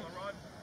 good